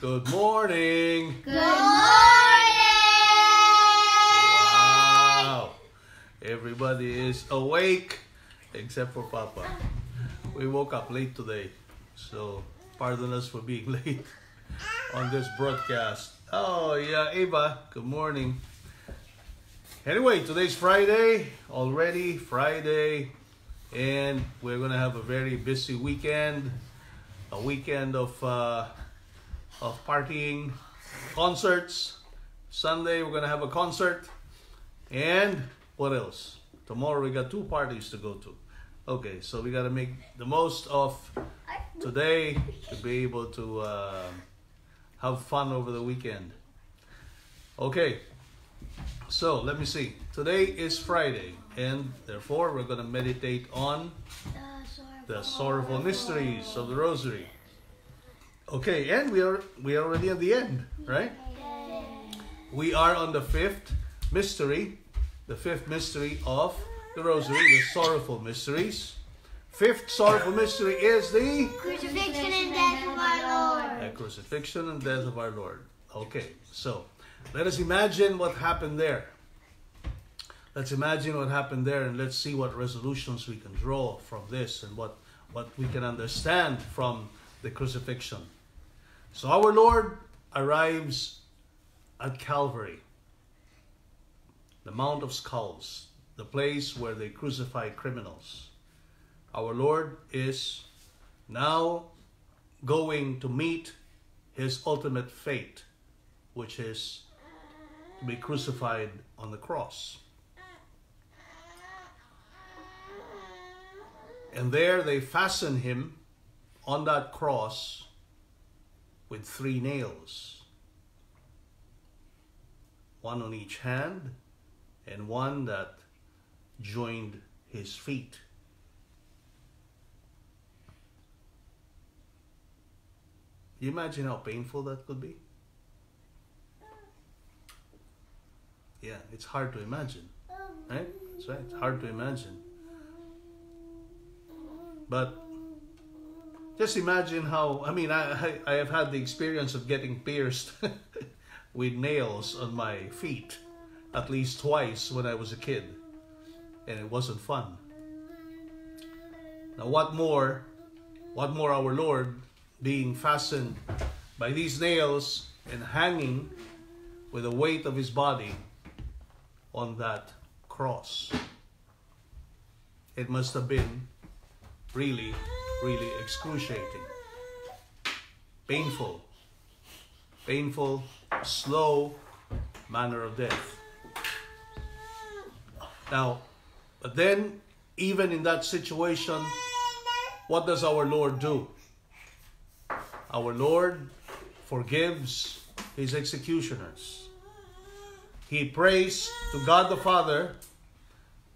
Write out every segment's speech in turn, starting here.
Good morning. Good morning! Wow. Everybody is awake except for Papa. We woke up late today, so pardon us for being late on this broadcast. Oh, yeah, Ava, good morning. Anyway, today's Friday, already Friday, and we're going to have a very busy weekend. A weekend of uh, of partying, concerts. Sunday we're gonna have a concert, and what else? Tomorrow we got two parties to go to. Okay, so we gotta make the most of today to be able to uh, have fun over the weekend. Okay, so let me see. Today is Friday, and therefore we're gonna meditate on the sorrowful mysteries of the Rosary. Okay, and we are we are already at the end, right? We are on the fifth mystery, the fifth mystery of the Rosary, the sorrowful mysteries. Fifth sorrowful mystery is the Crucifixion and death of our Lord. the crucifixion and death of our Lord. Okay, so let us imagine what happened there. Let's imagine what happened there and let's see what resolutions we can draw from this and what, what we can understand from the crucifixion. So our Lord arrives at Calvary, the Mount of Skulls, the place where they crucify criminals. Our Lord is now going to meet his ultimate fate, which is to be crucified on the cross. And there they fasten him on that cross with three nails one on each hand and one that joined his feet. You imagine how painful that could be? Yeah, it's hard to imagine. Right? That's right. It's hard to imagine. But just imagine how, I mean, I, I, have had the experience of getting pierced with nails on my feet at least twice when I was a kid. And it wasn't fun. Now, what more, what more our Lord being fastened by these nails and hanging with the weight of his body on that cross. It must have been really, really excruciating, painful, painful, slow manner of death. Now, but then, even in that situation, what does our Lord do? Our Lord forgives his executioners. He prays to God the Father,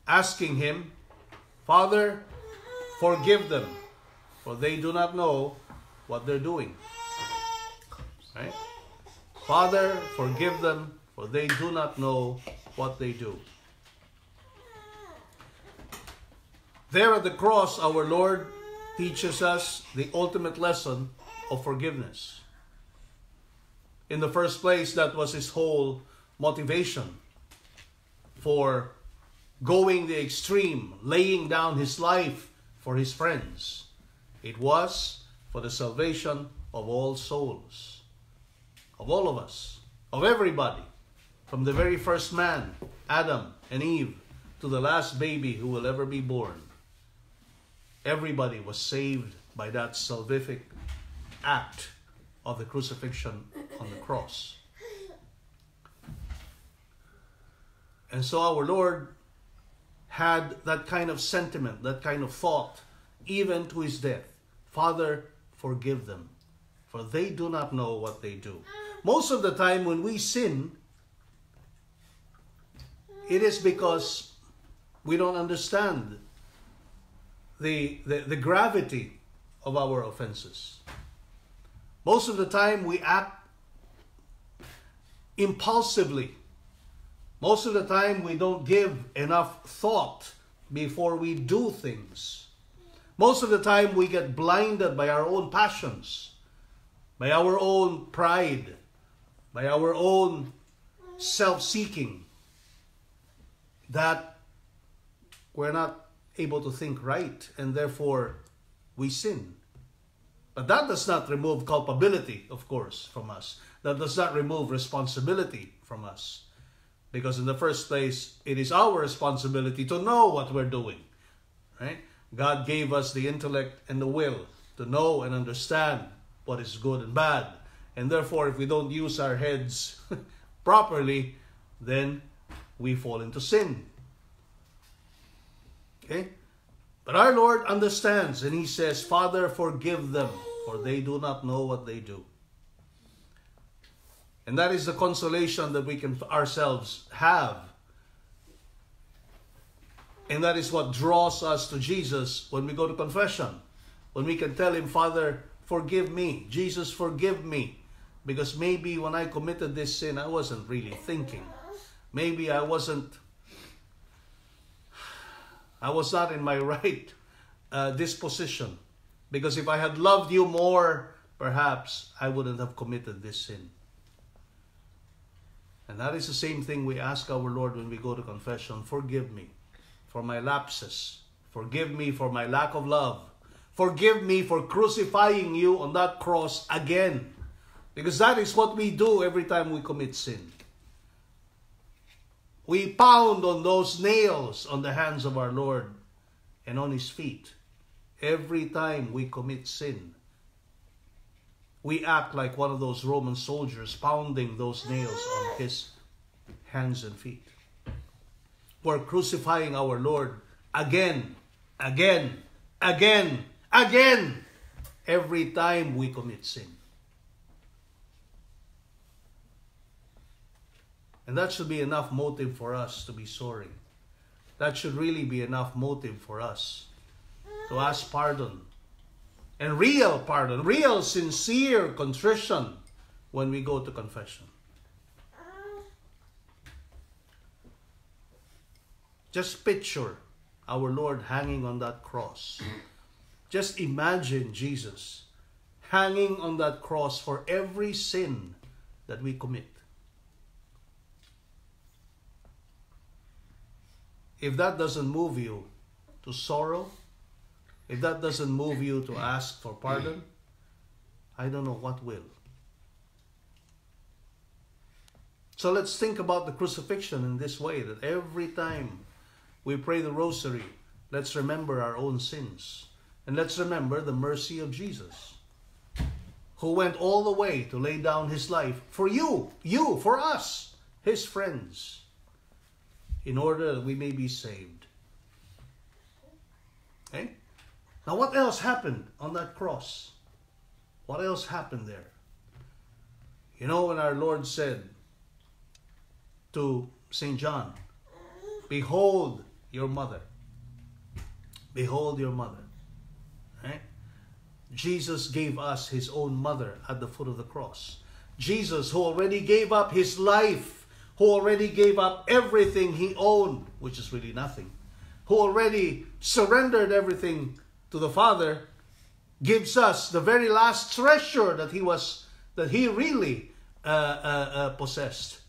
asking him, Father, forgive them, for they do not know what they're doing. Right? Father, forgive them, for they do not know what they do. There at the cross, our Lord teaches us the ultimate lesson of forgiveness. In the first place, that was his whole motivation for going the extreme, laying down his life for his friends. It was for the salvation of all souls, of all of us, of everybody, from the very first man, Adam and Eve, to the last baby who will ever be born. Everybody was saved by that salvific act of the crucifixion on the cross. And so our Lord had that kind of sentiment, that kind of thought, even to his death. Father, forgive them, for they do not know what they do. Most of the time, when we sin, it is because we don't understand the, the, the gravity of our offenses. Most of the time, we act impulsively. Most of the time, we don't give enough thought before we do things. Most of the time, we get blinded by our own passions by our own pride, by our own self seeking, that we're not able to think right and therefore we sin. But that does not remove culpability, of course, from us. That does not remove responsibility from us. Because in the first place, it is our responsibility to know what we're doing. Right? God gave us the intellect and the will to know and understand what is good and bad. And therefore, if we don't use our heads properly, then we fall into sin. Okay? But our Lord understands and He says, Father, forgive them, for they do not know what they do. And that is the consolation that we can ourselves have. And that is what draws us to Jesus when we go to confession. When we can tell Him, Father, forgive me. Jesus, forgive me. Because maybe when I committed this sin, I wasn't really thinking. Maybe I wasn't, I was not in my right uh, disposition. Because if I had loved you more, perhaps I wouldn't have committed this sin. And that is the same thing we ask our Lord when we go to confession Forgive me for my lapses. Forgive me for my lack of love. Forgive me for crucifying you on that cross again. Because that is what we do every time we commit sin. We pound on those nails on the hands of our Lord and on his feet every time we commit sin. We act like one of those Roman soldiers pounding those nails on his hands and feet. We're crucifying our Lord again, again, again, again, every time we commit sin. And that should be enough motive for us to be sorry. That should really be enough motive for us to ask pardon. And real pardon, real sincere contrition when we go to confession. Just picture our Lord hanging on that cross. Just imagine Jesus hanging on that cross for every sin that we commit. If that doesn't move you to sorrow, if that doesn't move you to ask for pardon, I don't know what will. So let's think about the crucifixion in this way that every time we pray the rosary, let's remember our own sins. And let's remember the mercy of Jesus, who went all the way to lay down his life for you, you, for us, his friends, in order that we may be saved. Okay? Now, what else happened on that cross? What else happened there? You know, when our Lord said to St. John, Behold your mother. Behold your mother. Right? Jesus gave us his own mother at the foot of the cross. Jesus, who already gave up his life, who already gave up everything he owned, which is really nothing, who already surrendered everything to the Father, gives us the very last treasure that he was that he really uh, uh, uh, possessed.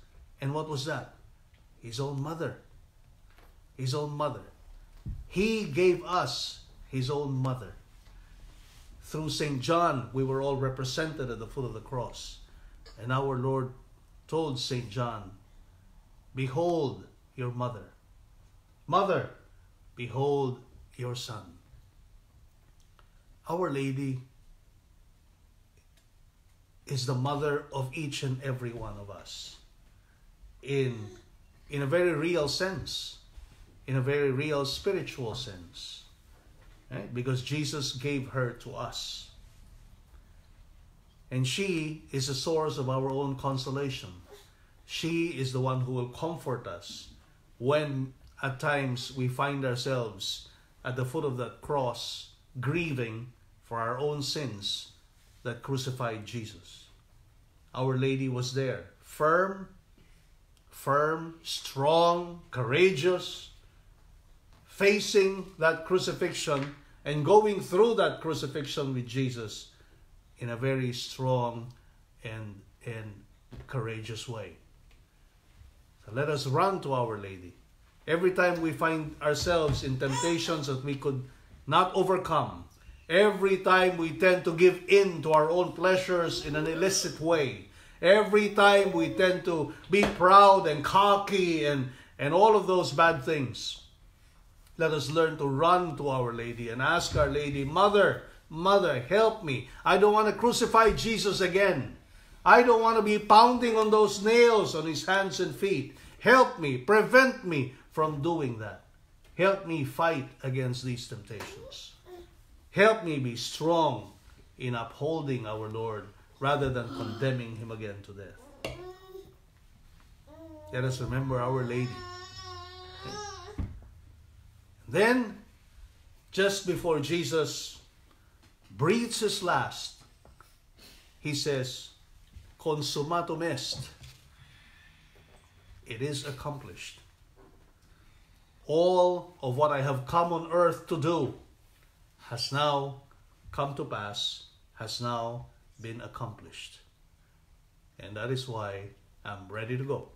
And what was that? His own mother. His own mother. He gave us his own mother. Through St. John, we were all represented at the foot of the cross. And our Lord told St. John, Behold your mother. Mother, behold your son. Our Lady is the mother of each and every one of us in, in a very real sense, in a very real spiritual sense. Right? Because Jesus gave her to us. And she is the source of our own consolation. She is the one who will comfort us when at times we find ourselves at the foot of that cross grieving for our own sins that crucified Jesus. Our Lady was there, firm, firm, strong, courageous, facing that crucifixion and going through that crucifixion with Jesus in a very strong and and courageous way. So let us run to Our Lady. Every time we find ourselves in temptations that we could not overcome, every time we tend to give in to our own pleasures in an illicit way, every time we tend to be proud and cocky and, and all of those bad things, let us learn to run to Our Lady and ask Our Lady, Mother, Mother, help me. I don't want to crucify Jesus again. I don't want to be pounding on those nails on his hands and feet. Help me, prevent me from doing that. Help me fight against these temptations. Help me be strong in upholding our Lord rather than condemning him again to death. Let us remember Our Lady. Then, just before Jesus breathes his last, he says, Consummatum est. It is accomplished. All of what I have come on earth to do has now come to pass, has now been accomplished. And that is why I'm ready to go.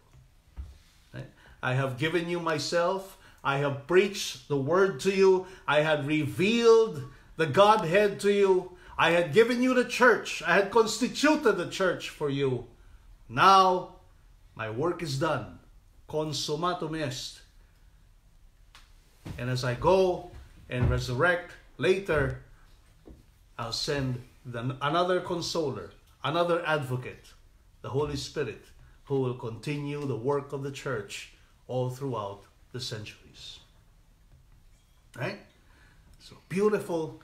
I have given you myself. I have preached the word to you. I had revealed the Godhead to you. I had given you the church. I had constituted the church for you. Now my work is done. Consummatum est. And as I go and resurrect later, I'll send the, another consoler, another advocate, the Holy Spirit, who will continue the work of the church all throughout the centuries. Right? So beautiful,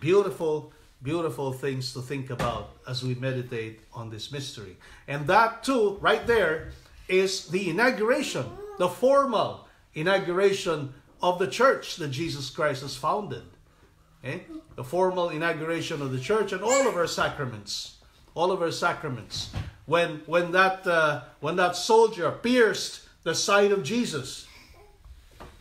beautiful, beautiful things to think about as we meditate on this mystery. And that too, right there, is the inauguration, the formal inauguration of the church that Jesus Christ has founded. Okay? The formal inauguration of the church and all of our sacraments. All of our sacraments. When, when, that, uh, when that soldier pierced the side of Jesus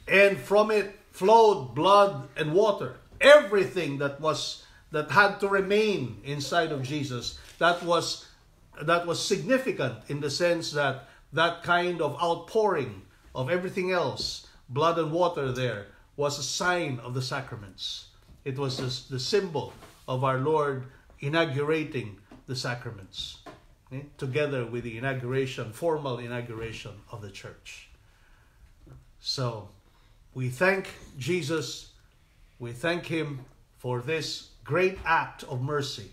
and from it flowed blood and water. Everything that was that had to remain inside of Jesus that was that was significant in the sense that that kind of outpouring of everything else, blood and water there, was a sign of the sacraments. It was the, the symbol of our Lord inaugurating the sacraments, okay? Eh, together with the inauguration, formal inauguration of the church. So we thank Jesus, we thank Him for this great act of mercy,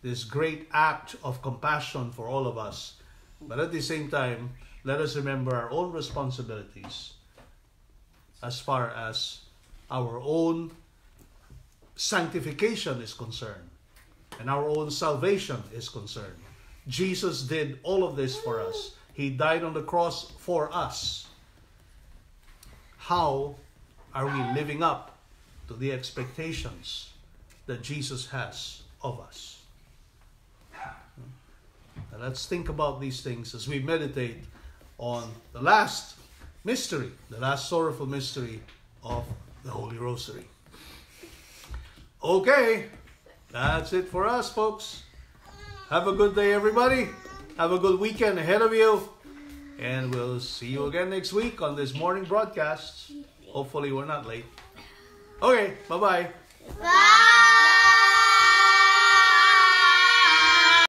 this great act of compassion for all of us. But at the same time, let us remember our own responsibilities as far as our own sanctification is concerned and our own salvation is concerned. Jesus did all of this for us. He died on the cross for us. How are we living up to the expectations that Jesus has of us? Now let's think about these things as we meditate on the last mystery, the last sorrowful mystery of the Holy Rosary. Okay, that's it for us, folks. Have a good day, everybody. Have a good weekend ahead of you. And we'll see you again next week on this morning broadcast. Hopefully, we're not late. Okay, bye-bye. Bye.